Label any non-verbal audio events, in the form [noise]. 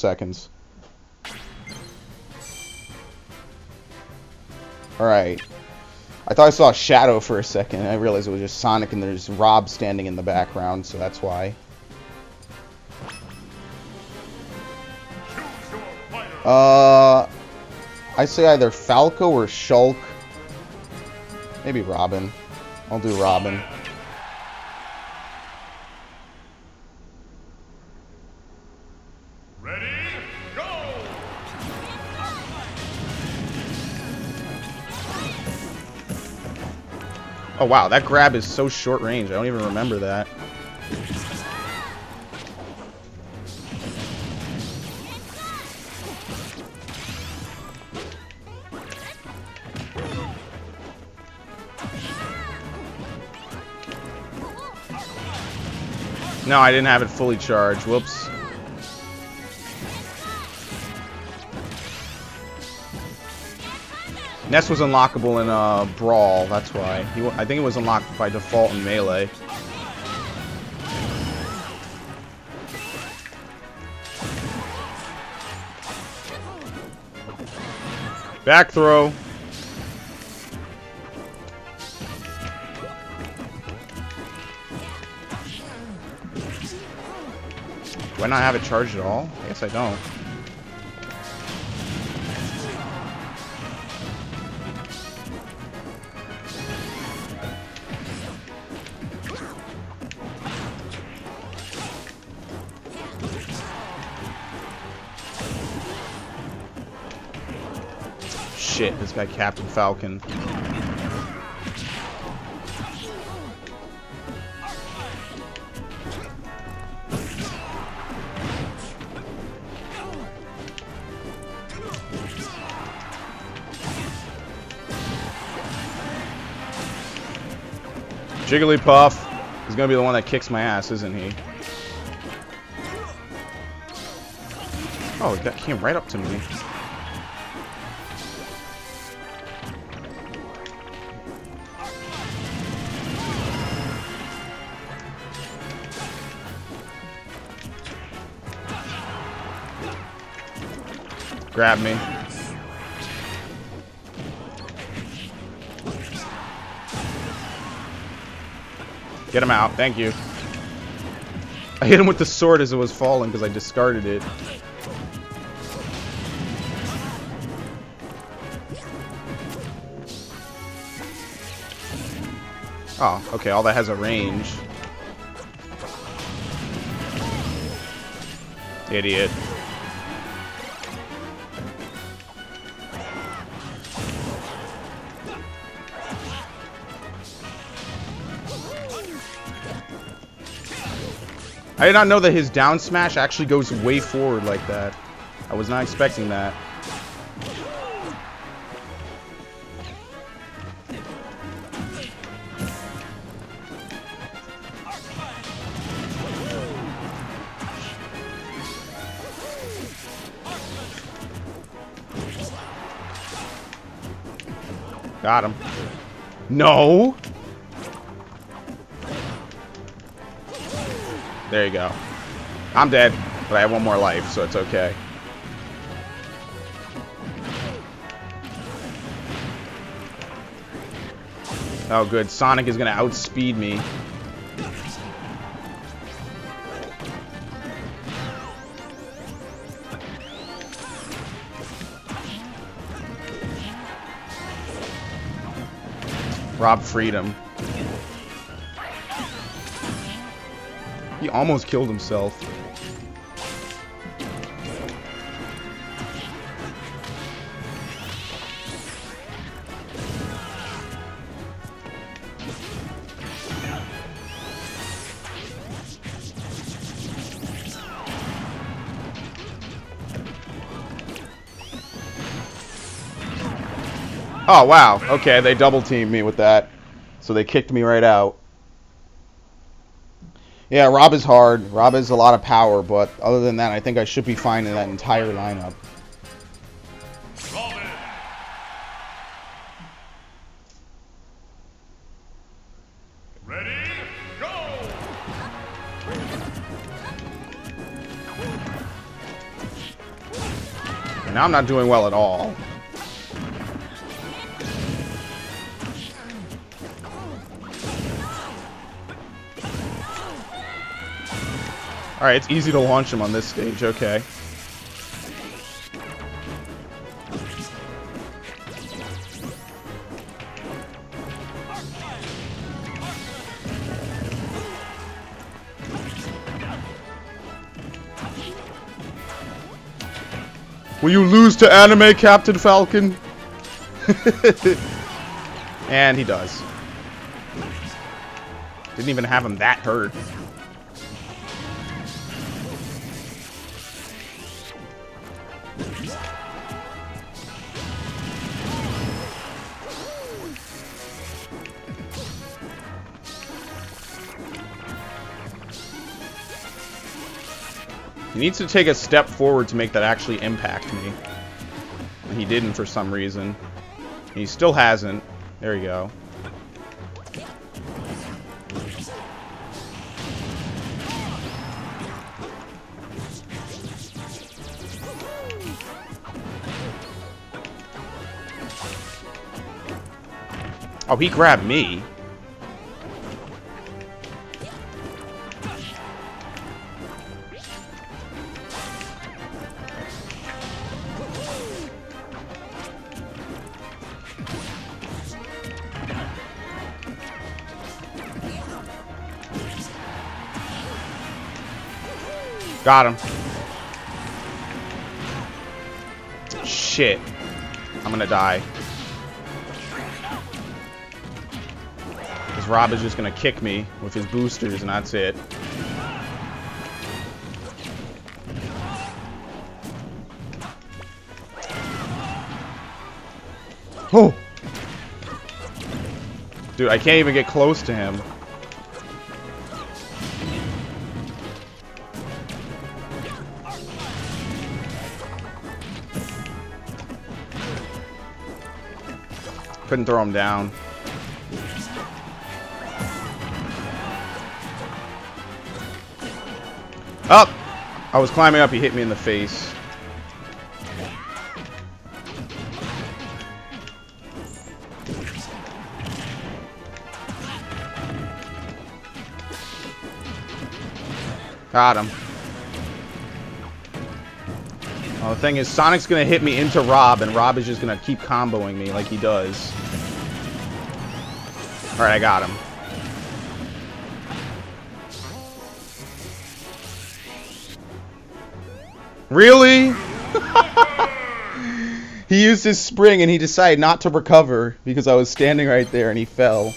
seconds. Alright. I thought I saw a shadow for a second. I realized it was just Sonic and there's Rob standing in the background, so that's why. Uh, I say either Falco or Shulk. Maybe Robin. I'll do Robin. Oh wow, that grab is so short range. I don't even remember that. No, I didn't have it fully charged. Whoops. Ness was unlockable in uh, Brawl, that's why. He, I think it was unlocked by default in Melee. Back throw. Do I not have it charged at all? I guess I don't. Shit, this guy Captain Falcon. Jigglypuff is gonna be the one that kicks my ass, isn't he? Oh, that came right up to me. Grab me. Get him out. Thank you. I hit him with the sword as it was falling because I discarded it. Oh, okay. All that has a range. Idiot. I did not know that his down smash actually goes way forward like that. I was not expecting that. Got him. No! There you go. I'm dead, but I have one more life, so it's okay. Oh, good. Sonic is going to outspeed me. Rob Freedom. He almost killed himself. Oh, wow. Okay, they double teamed me with that. So they kicked me right out. Yeah, Rob is hard. Rob has a lot of power, but other than that, I think I should be fine in that entire lineup. Ready, go! Now I'm not doing well at all. Alright, it's easy to launch him on this stage, okay. Will you lose to anime Captain Falcon? [laughs] and he does. Didn't even have him that hurt. He needs to take a step forward to make that actually impact me. He didn't for some reason. He still hasn't. There you go. Oh, he grabbed me. Got him. Shit. I'm gonna die. Because Rob is just gonna kick me with his boosters and that's it. Oh! Dude, I can't even get close to him. Couldn't throw him down. Up! I was climbing up, he hit me in the face. Got him. Well, the thing is, Sonic's gonna hit me into Rob, and Rob is just gonna keep comboing me like he does. Alright, I got him. Really? [laughs] he used his spring and he decided not to recover because I was standing right there and he fell.